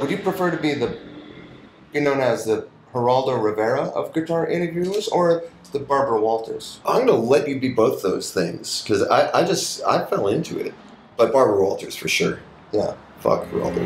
Would you prefer to be the be known as the Geraldo Rivera of guitar interviews or the Barbara Walters? I'm gonna let you be both those things because I, I just I fell into it, but Barbara Walters for sure. Yeah. Fuck Geraldo.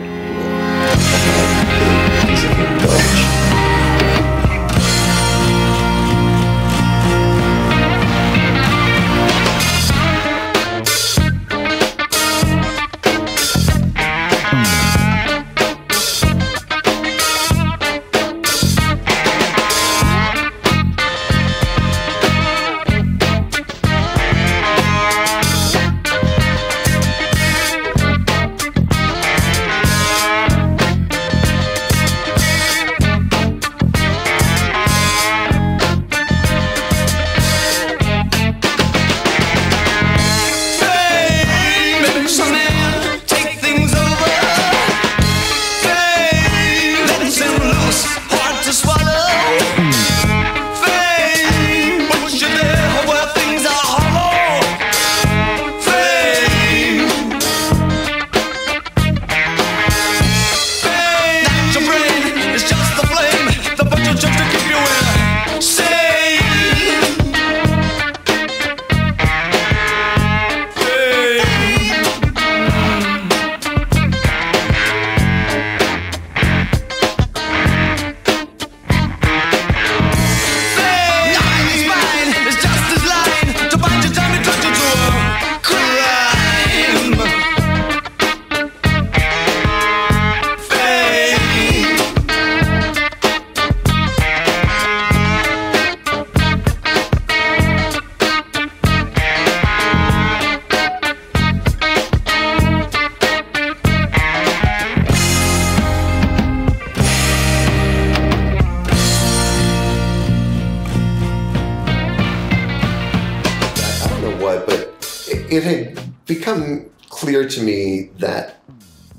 It, had become clear to me that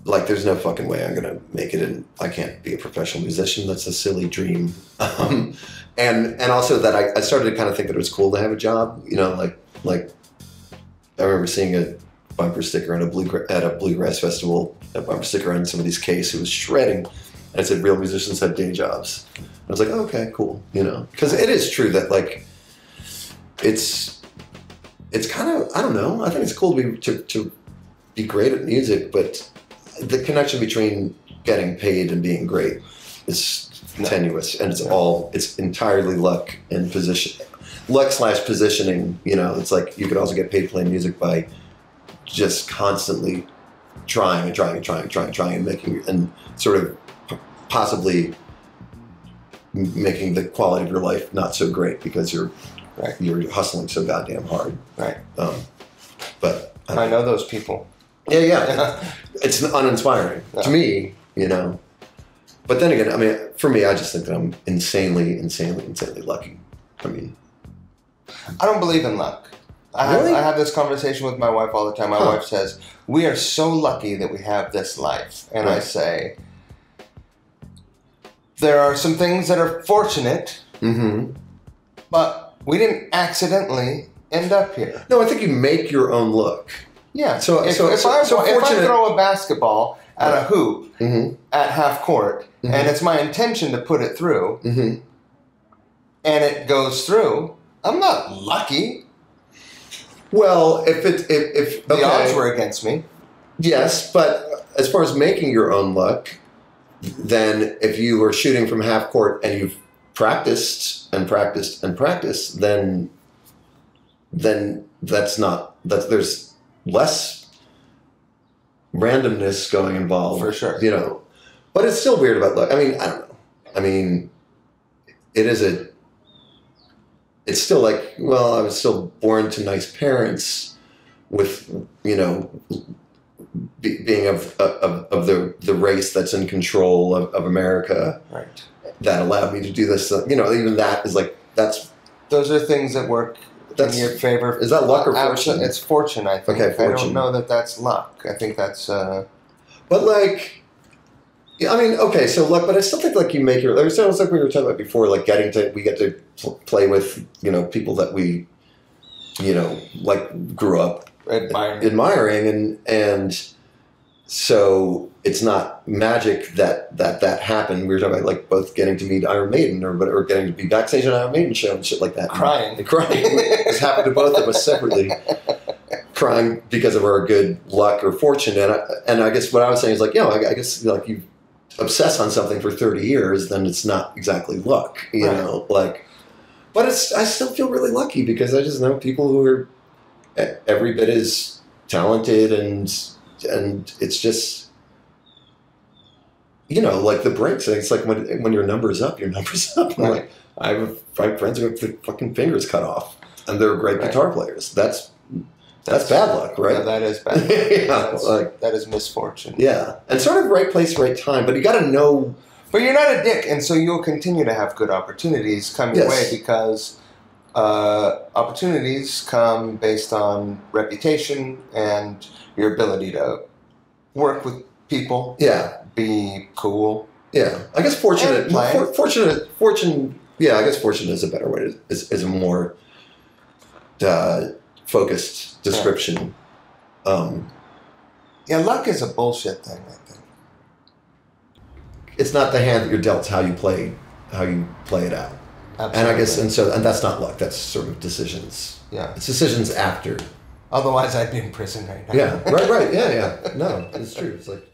like there's no fucking way I'm gonna make it and I can't be a professional musician. That's a silly dream. Um, and and also that I, I started to kind of think that it was cool to have a job. You know, like like I remember seeing a bumper sticker at a blue at a bluegrass festival, a bumper sticker on somebody's case who was shredding, and it said real musicians have day jobs. I was like, oh, okay, cool. You know, because it is true that like it's it's kind of I don't know. I think it's cool to be to, to be great at music, but the connection between getting paid and being great is tenuous, and it's all it's entirely luck and position, luck slash positioning. You know, it's like you could also get paid playing music by just constantly trying and trying and trying and trying and trying and making and sort of possibly making the quality of your life not so great because you're Right. you're hustling so goddamn hard. Right. Um, but I I know those people. yeah, yeah, it's uninspiring Yeah. to me, you know. But then again, I mean, for me, I just think that I'm insanely, insanely, insanely lucky. I mean, I don't believe in luck. I have, Really? I have this conversation with my wife all the time. My Huh. wife says, We are so lucky that we have this life. And I say, There are some things that are fortunate, mm-hmm. but we didn't accidentally end up here. no, I think you make your own look. Yeah. So- if, so- if, so- I, so if I throw a basketball at a hoop hmm at half court, Mhm. and it's my intention to put it through, hmm and it goes through, I'm not lucky. Well, if it if, if The okay, odds were against me. yes, but as far as making your own luck, then if you were shooting from half court and you've practiced and practiced and practiced, then then that's not that there's less randomness going involved For sure. You know, but it's still weird about luck. I mean, I don't know. I mean, it is a. It's still like well, I was still born to nice parents, with you know, be, being of, of of the the race that's in control of, of America Right. That allowed me to do this. You know, even that is like that's Those are things that work That's- in your favor. is that luck or fortune? It's fortune, I think. Okay, I fortune. don't know that that's luck. I think that's. Uh, But like, yeah, I mean, okay, so luck, but I still think like you make your. It sounds like we were talking about before, like getting to we get to pl- play with you know people that we, you know, like grew up admiring. admiring and and so it's not magic that that that happened. We were talking about like both getting to meet Iron Maiden or or getting to be backstage at Iron Maiden show and shit like that. Crying. And crying. it's happened to both of us separately. Crying because of our good luck or fortune, and I, and I guess what I was saying is like, you know, I, I guess like you obsess on something for thirty years, then it's not exactly luck, you Right. know, like. But it's I still feel really lucky because I just know people who are every bit as talented and and it's just you know like the breaks it's like when when your number's up your number's up Right. like I have five friends who have their fucking fingers cut off and they're great Right. guitar players that's that's bad luck right? Yeah, that is bad. Yeah, That's- like- that is misfortune. yeah and sort of right place right time but you got to know But you're not a dick, and so you'll continue to have good opportunities come your Yes. way because uh, opportunities come based on reputation and your ability to work with people, yeah be cool. yeah I guess fortunate for, fortunate fortune yeah I guess fortune is a better way to, is, is a more uh, focused description um Yeah, luck is a bullshit thing. I think. it's not the hand that you're dealt; it's how you play, how you play it out. Absolutely. And I guess, and so, and that's not luck. That's sort of decisions. yeah. It's decisions after. Otherwise, I'd be in prison right now. Yeah, right, right. Yeah, yeah. No, it's true. It's like